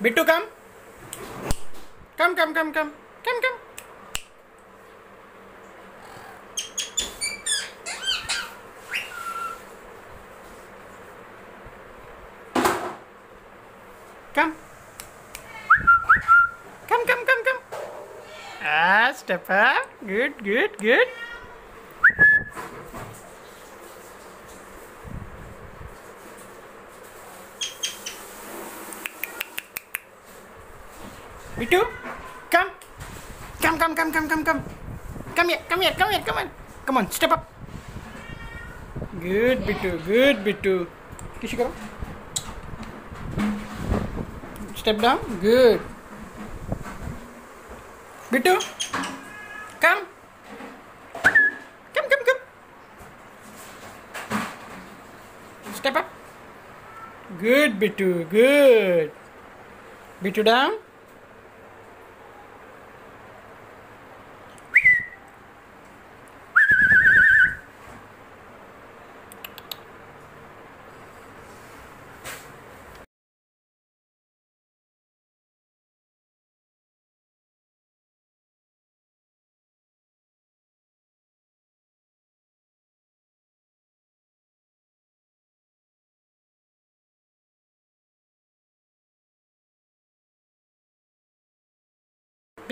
Bittu, come. Come, come, come, come. Come, come. Come. Come, come, come, come. Ah, step up. Good, good, good. Bittu, come. Come, come, come, come, come, come. Come here, come here, come here, come on. Come on, step up. Good, Bittu, good, Bittu. Kishu, come. Step down. Good. Bittu, come. Come, come, come. Step up. Good, Bittu, good. Bittu down.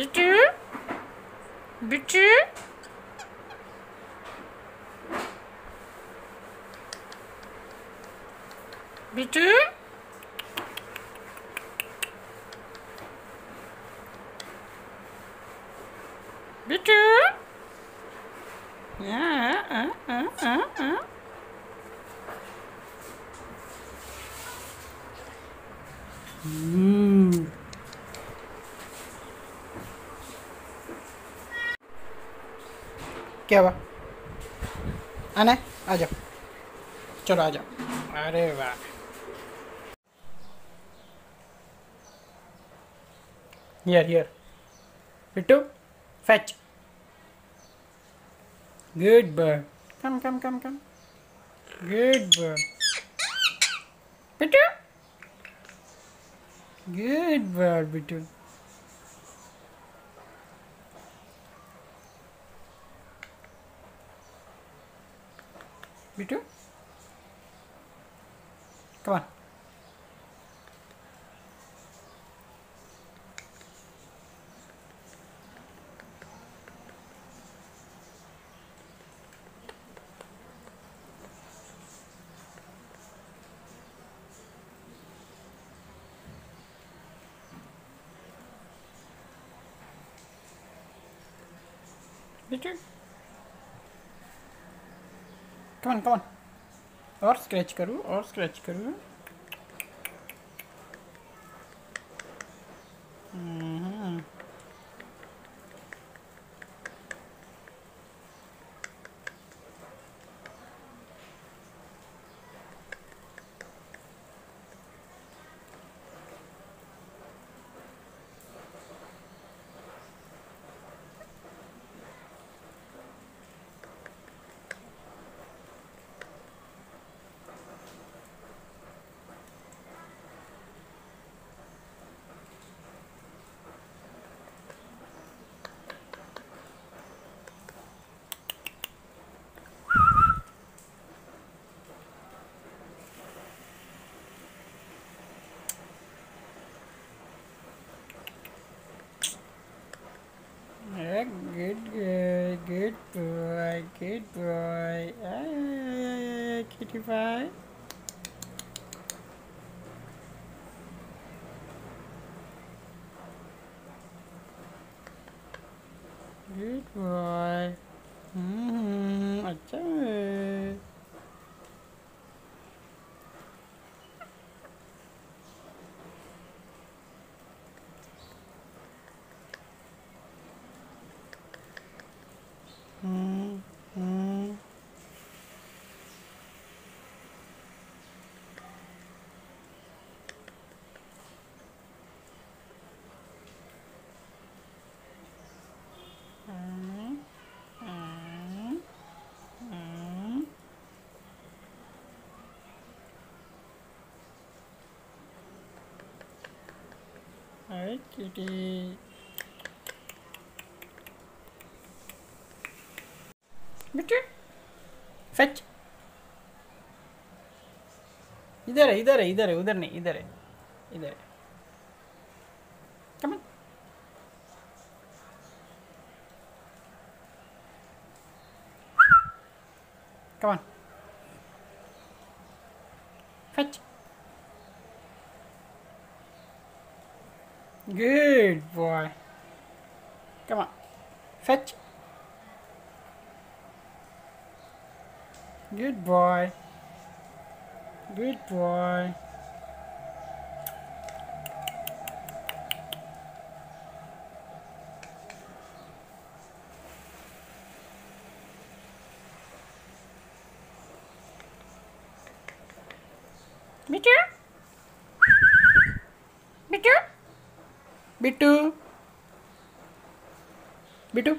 Bittu? Bittu? Bittu? Bittu? Yeah, uh, uh, uh, uh. Mm. क्या हुआ आना है आ जाओ चलो आ जाओ अरे वाह here here Bittu fetch good bird come come come come good bird bittu good bird bittu bittu come on. Bittu come on और स्क्रैच करूँ और स्क्रैच करूँ। good boy. Ay, ay, ay, ay, kitty pie. Good boy. हम्म अच्छा है हम्म Alright, kitty. ಬಿಟ್ರೆ fetch ಇದ್ದಾರೆ ಇದ್ದಾರೆ ಇದ್ದಾರೆ ಉದಾಹರಣೆ ಇದ್ದಾರೆ ಇದ್ದಾರೆ come on come on fetch Good boy. Come on. Fetch. Good boy. Good boy. Me too. Bittu. Bittu?